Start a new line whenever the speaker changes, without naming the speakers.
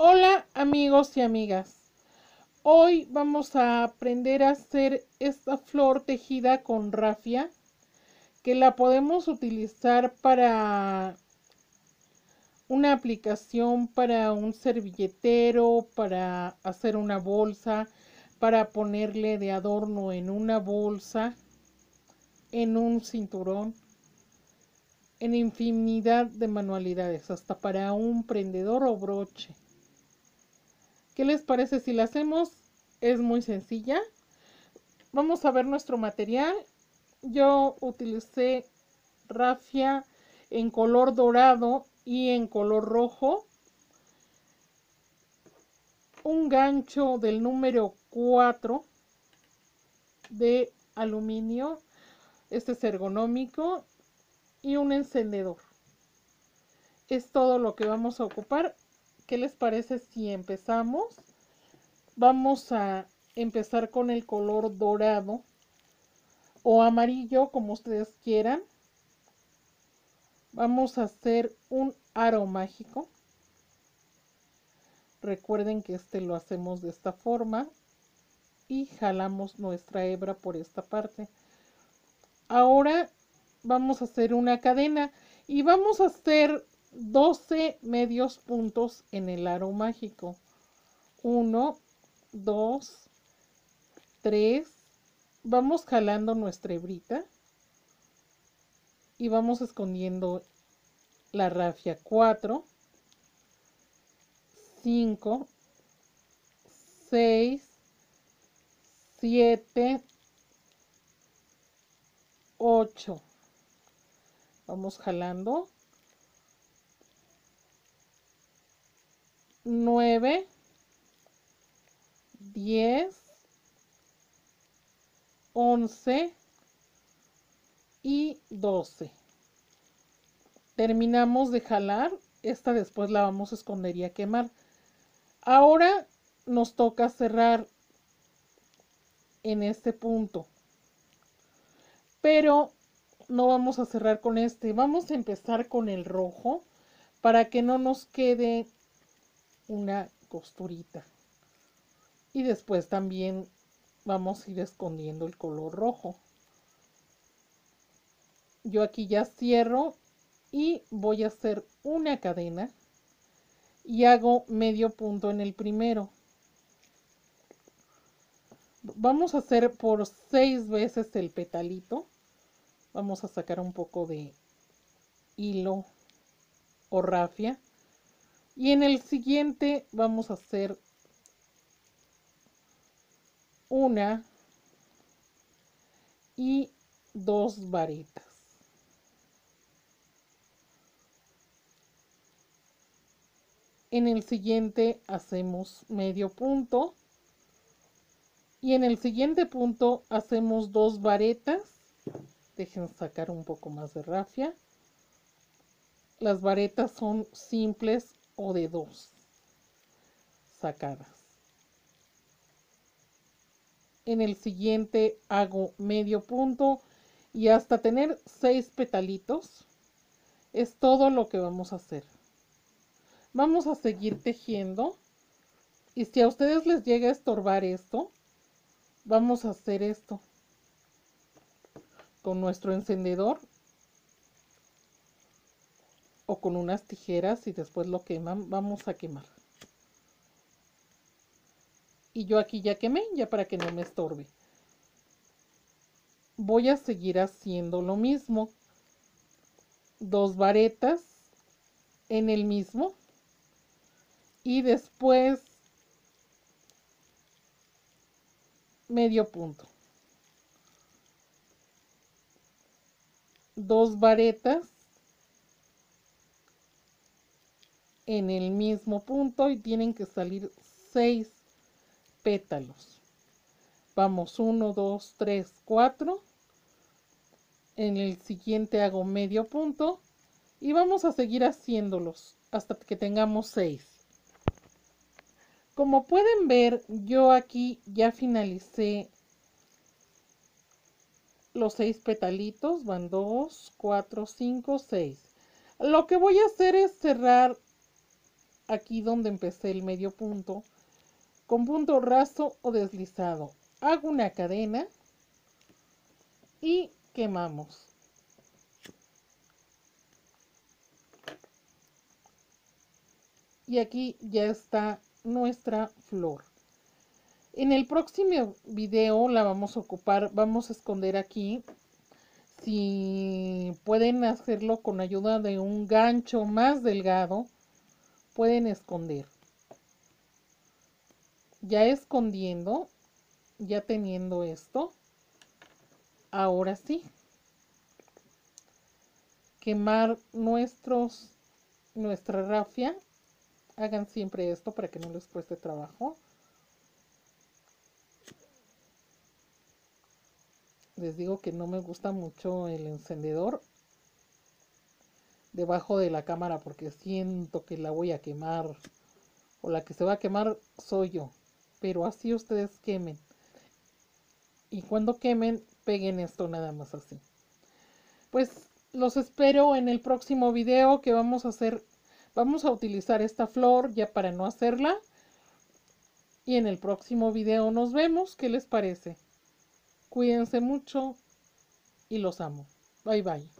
Hola amigos y amigas. Hoy vamos a aprender a hacer esta flor tejida con rafia que la podemos utilizar para una aplicación para un servilletero, para hacer una bolsa, para ponerle de adorno en una bolsa, en un cinturón en infinidad de manualidades, hasta para un prendedor o broche. ¿Qué les parece si la hacemos? Es muy sencilla. Vamos a ver nuestro material. Yo utilicé rafia en color dorado y en color rojo. Un gancho del número 4 de aluminio. Este es ergonómico y un encendedor. Es todo lo que vamos a ocupar. ¿Qué les parece si empezamos? Vamos a empezar con el color dorado o amarillo, como ustedes quieran. Vamos a hacer un aro mágico. Recuerden que este lo hacemos de esta forma y jalamos nuestra hebra por esta parte. Ahora vamos a hacer una cadena y vamos a hacer 12 medios puntos en el aro mágico. 1, 2, 3. Vamos jalando nuestra hebrita y vamos escondiendo la rafia 4, 5, 6, 7, 8. Vamos jalando. 9, 10, 11 y 12. Terminamos de jalar. Esta después la vamos a esconder y a quemar. Ahora nos toca cerrar en este punto. Pero no vamos a cerrar con este. Vamos a empezar con el rojo para que no nos quede una costurita. Y después también vamos a ir escondiendo el color rojo. Yo aquí ya cierro y voy a hacer una cadena y hago medio punto en el primero. Vamos a hacer por seis veces el petalito vamos a sacar un poco de hilo o rafia y en el siguiente vamos a hacer una y dos varetas. En el siguiente hacemos medio punto. Y en el siguiente punto hacemos dos varetas. Dejen sacar un poco más de rafia. Las varetas son simples o de dos sacadas. En el siguiente hago medio punto y hasta tener seis petalitos es todo lo que vamos a hacer. Vamos a seguir tejiendo y si a ustedes les llega a estorbar esto, vamos a hacer esto con nuestro encendedor o con unas tijeras y después lo queman, vamos a quemar. Y yo aquí ya quemé, ya para que no me estorbe. Voy a seguir haciendo lo mismo. Dos varetas en el mismo. Y después medio punto. dos varetas en el mismo punto y tienen que salir seis pétalos. Vamos, uno, dos, tres, cuatro. En el siguiente hago medio punto y vamos a seguir haciéndolos hasta que tengamos seis. Como pueden ver, yo aquí ya finalicé los seis petalitos, van dos, cuatro, cinco, seis. Lo que voy a hacer es cerrar aquí donde empecé el medio punto con punto raso o deslizado. Hago una cadena y quemamos. Y aquí ya está nuestra flor. En el próximo video la vamos a ocupar, vamos a esconder aquí. Si pueden hacerlo con ayuda de un gancho más delgado, pueden esconder. Ya escondiendo, ya teniendo esto, ahora sí, quemar nuestros, nuestra rafia. Hagan siempre esto para que no les cueste trabajo. Les digo que no me gusta mucho el encendedor debajo de la cámara porque siento que la voy a quemar. O la que se va a quemar soy yo. Pero así ustedes quemen. Y cuando quemen, peguen esto nada más así. Pues los espero en el próximo video que vamos a hacer. Vamos a utilizar esta flor ya para no hacerla. Y en el próximo video nos vemos. ¿Qué les parece? Cuídense mucho y los amo. Bye bye.